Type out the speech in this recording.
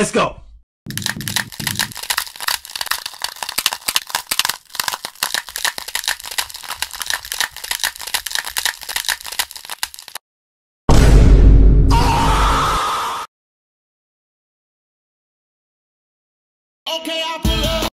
Let's go. Okay, I'll pull up.